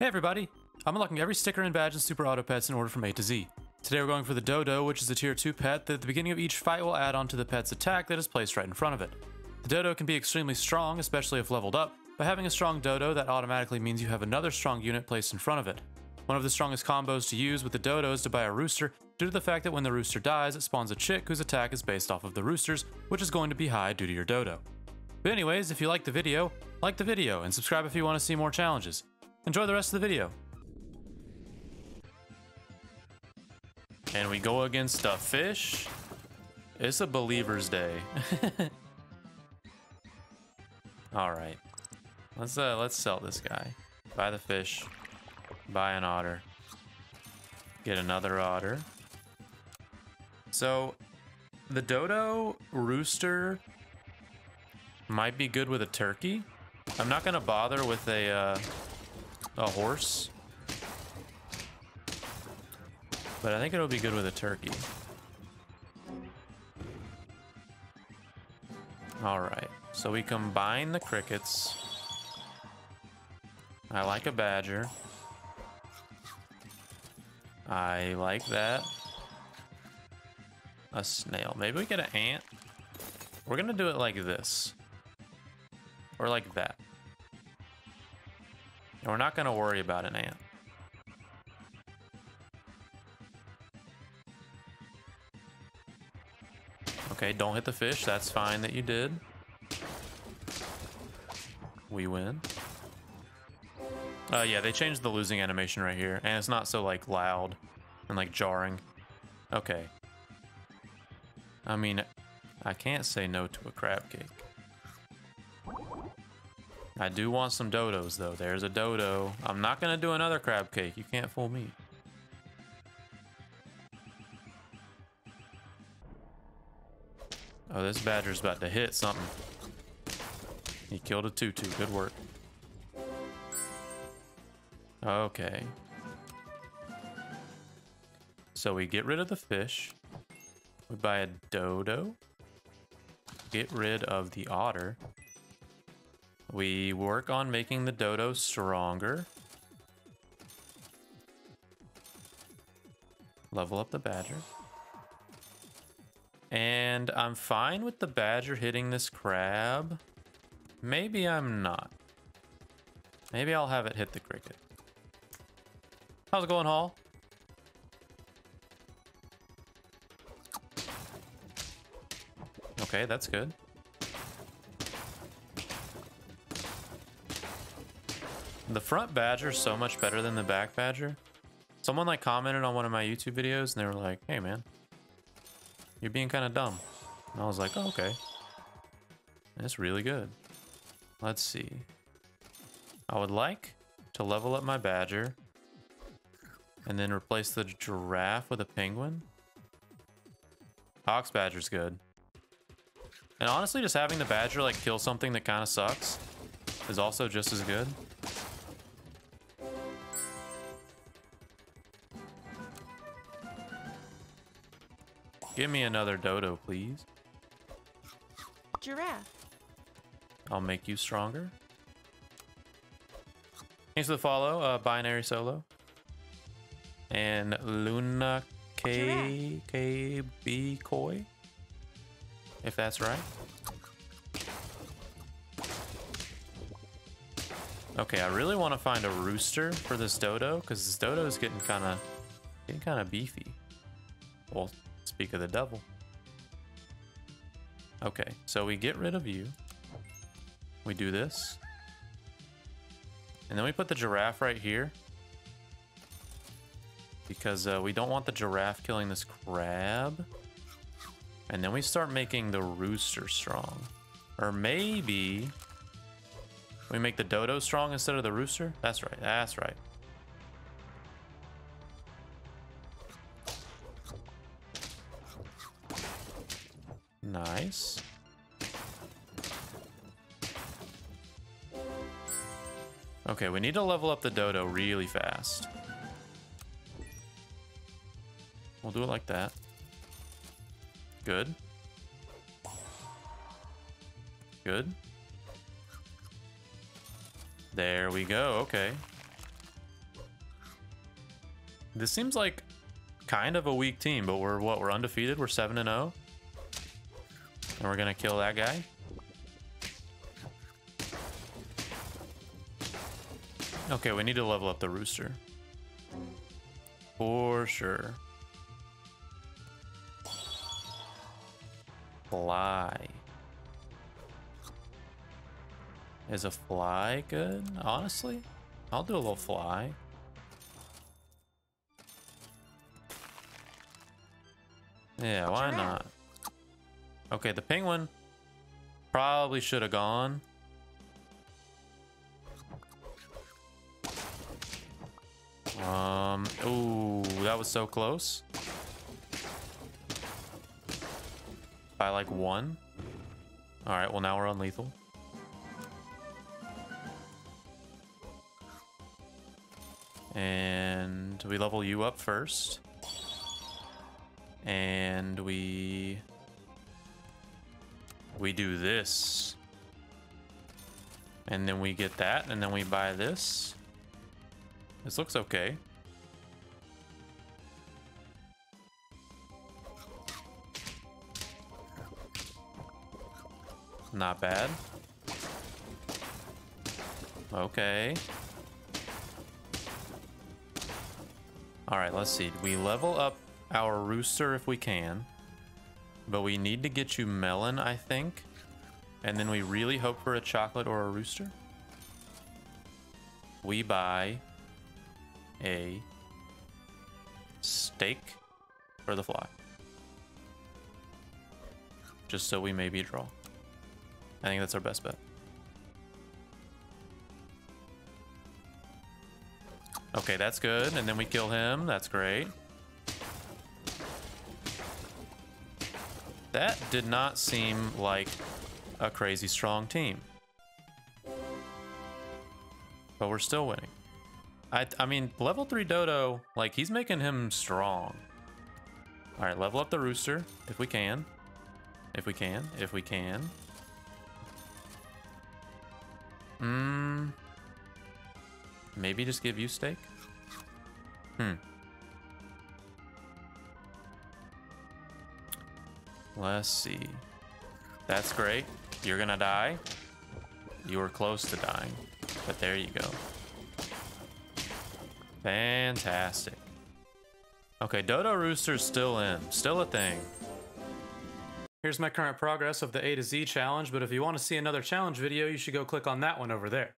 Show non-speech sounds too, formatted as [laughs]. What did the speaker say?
Hey everybody! I'm unlocking every sticker and badge in Super Auto Pets in order from A to Z. Today we're going for the Dodo, which is a tier 2 pet that at the beginning of each fight will add on to the pet's attack that is placed right in front of it. The Dodo can be extremely strong, especially if leveled up, but having a strong Dodo that automatically means you have another strong unit placed in front of it. One of the strongest combos to use with the Dodo is to buy a Rooster, due to the fact that when the Rooster dies, it spawns a chick whose attack is based off of the Rooster's, which is going to be high due to your Dodo. But anyways, if you like the video, like the video, and subscribe if you want to see more challenges. Enjoy the rest of the video. And we go against a fish. It's a believer's day. [laughs] All right. Let's uh let's sell this guy. Buy the fish. Buy an otter. Get another otter. So the dodo rooster might be good with a turkey. I'm not gonna bother with a uh, a horse. But I think it'll be good with a turkey. Alright, so we combine the crickets. I like a badger. I like that. A snail. Maybe we get an ant. We're gonna do it like this. Or like that. And we're not gonna worry about an ant. Okay, don't hit the fish. That's fine that you did. We win. Uh, yeah, they changed the losing animation right here. And it's not so, like, loud and, like, jarring. Okay. I mean, I can't say no to a crab cake. I do want some dodos, though. There's a dodo. I'm not going to do another crab cake. You can't fool me. Oh, this badger's about to hit something. He killed a tutu. Good work. Okay. So we get rid of the fish. We buy a dodo. Get rid of the otter. We work on making the dodo stronger. Level up the badger. And I'm fine with the badger hitting this crab. Maybe I'm not. Maybe I'll have it hit the cricket. How's it going, Hall? Okay, that's good. The front badger is so much better than the back badger. Someone like commented on one of my YouTube videos and they were like, hey man, you're being kind of dumb. And I was like, oh, okay. That's really good. Let's see. I would like to level up my badger and then replace the giraffe with a penguin. Ox badger's good. And honestly, just having the badger like kill something that kind of sucks is also just as good. Give me another dodo, please. Giraffe. I'll make you stronger. Thanks for the follow, uh, Binary Solo. And Luna K K B Koi. If that's right. Okay, I really want to find a rooster for this dodo because this dodo is getting kind of getting kind of beefy. Well, speak of the devil. Okay, so we get rid of you. We do this. And then we put the giraffe right here. Because uh, we don't want the giraffe killing this crab. And then we start making the rooster strong. Or maybe we make the dodo strong instead of the rooster? That's right, that's right. Nice. Okay, we need to level up the dodo really fast. We'll do it like that. Good. Good. There we go, okay. This seems like kind of a weak team, but we're what? We're undefeated. We're 7 and 0. And we're going to kill that guy. Okay, we need to level up the rooster. For sure. Fly. Is a fly good? Honestly? I'll do a little fly. Yeah, why not? Okay, the penguin probably should have gone. Um, ooh, that was so close. By like one. All right, well now we're on lethal. And we level you up first. And we... We do this. And then we get that, and then we buy this. This looks okay. Not bad. Okay. Alright, let's see. We level up our rooster if we can. But we need to get you melon, I think. And then we really hope for a chocolate or a rooster. We buy a steak for the fly. Just so we maybe draw. I think that's our best bet. Okay, that's good. And then we kill him. That's great. That did not seem like a crazy strong team. But we're still winning. I, I mean, level 3 Dodo, like, he's making him strong. Alright, level up the Rooster, if we can. If we can, if we can. Mmm. Maybe just give you steak? Hmm. Let's see. That's great. You're gonna die. You were close to dying, but there you go. Fantastic. Okay, Dodo Rooster's still in. Still a thing. Here's my current progress of the A to Z challenge, but if you want to see another challenge video, you should go click on that one over there.